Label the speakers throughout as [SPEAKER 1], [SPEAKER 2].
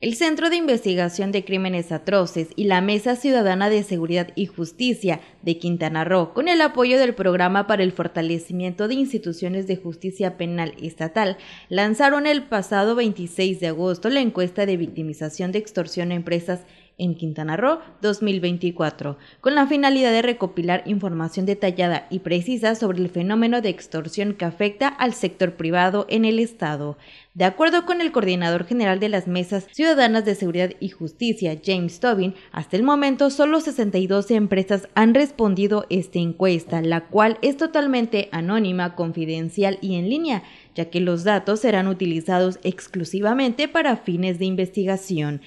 [SPEAKER 1] El Centro de Investigación de Crímenes Atroces y la Mesa Ciudadana de Seguridad y Justicia de Quintana Roo, con el apoyo del Programa para el Fortalecimiento de Instituciones de Justicia Penal Estatal, lanzaron el pasado 26 de agosto la encuesta de victimización de extorsión a empresas en Quintana Roo 2024, con la finalidad de recopilar información detallada y precisa sobre el fenómeno de extorsión que afecta al sector privado en el Estado. De acuerdo con el coordinador general de las Mesas Ciudadanas de Seguridad y Justicia, James Tobin, hasta el momento solo 62 empresas han respondido esta encuesta, la cual es totalmente anónima, confidencial y en línea, ya que los datos serán utilizados exclusivamente para fines de investigación.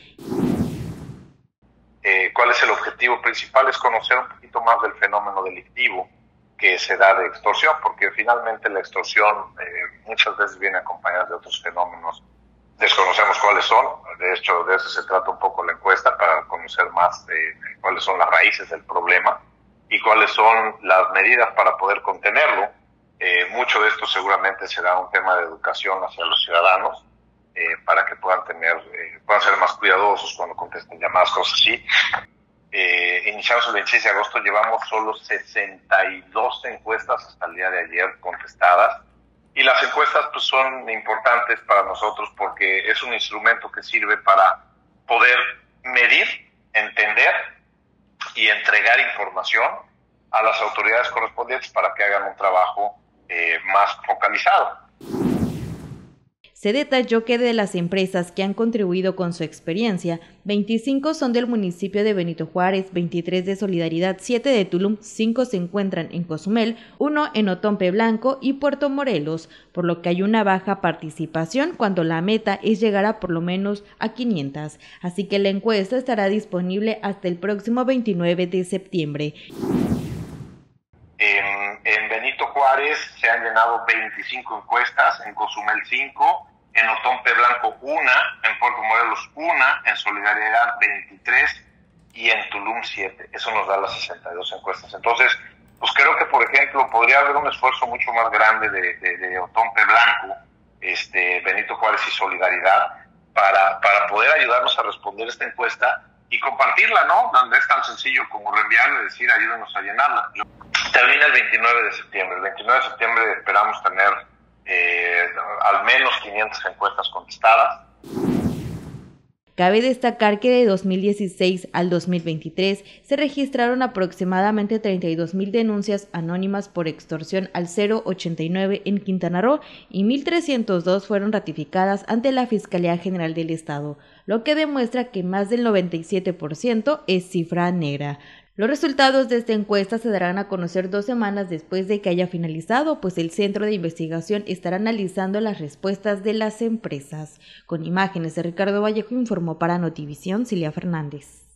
[SPEAKER 2] Eh, ¿Cuál es el objetivo principal? Es conocer un poquito más del fenómeno delictivo que se da de extorsión, porque finalmente la extorsión eh, muchas veces viene acompañada de otros fenómenos. Desconocemos cuáles son, de hecho de eso se trata un poco la encuesta, para conocer más de cuáles son las raíces del problema y cuáles son las medidas para poder contenerlo. Eh, mucho de esto seguramente será un tema de educación hacia los ciudadanos, eh, puedan tener, eh, puedan ser más cuidadosos cuando contesten llamadas, cosas así. Eh, iniciamos el 26 de agosto, llevamos solo 62 encuestas hasta el día de ayer contestadas. Y las encuestas pues, son importantes para nosotros porque es un instrumento que sirve para poder medir, entender y entregar información a las autoridades correspondientes para que hagan un trabajo eh, más focalizado.
[SPEAKER 1] Se detalló que de las empresas que han contribuido con su experiencia, 25 son del municipio de Benito Juárez, 23 de Solidaridad, 7 de Tulum, 5 se encuentran en Cozumel, 1 en Otompe Blanco y Puerto Morelos, por lo que hay una baja participación cuando la meta es llegar a por lo menos a 500. Así que la encuesta estará disponible hasta el próximo 29 de septiembre.
[SPEAKER 2] En, en, Benito Juárez se han llenado 25 encuestas, en Cozumel 5, en Otompe Blanco una, en Puerto Morelos una, en Solidaridad 23 y en Tulum 7. Eso nos da las 62 encuestas. Entonces, pues creo que, por ejemplo, podría haber un esfuerzo mucho más grande de, de, Otompe Blanco, este, Benito Juárez y Solidaridad para, para poder ayudarnos a responder esta encuesta y compartirla, ¿no? Donde es tan sencillo como reenviarla y decir ayúdenos a llenarla. Termina el 29 de septiembre. El 29 de septiembre esperamos tener eh, al menos 500 encuestas contestadas.
[SPEAKER 1] Cabe destacar que de 2016 al 2023 se registraron aproximadamente 32 mil denuncias anónimas por extorsión al 089 en Quintana Roo y 1.302 fueron ratificadas ante la Fiscalía General del Estado, lo que demuestra que más del 97% es cifra negra. Los resultados de esta encuesta se darán a conocer dos semanas después de que haya finalizado, pues el Centro de Investigación estará analizando las respuestas de las empresas. Con imágenes de Ricardo Vallejo informó para Notivisión Cilia Fernández.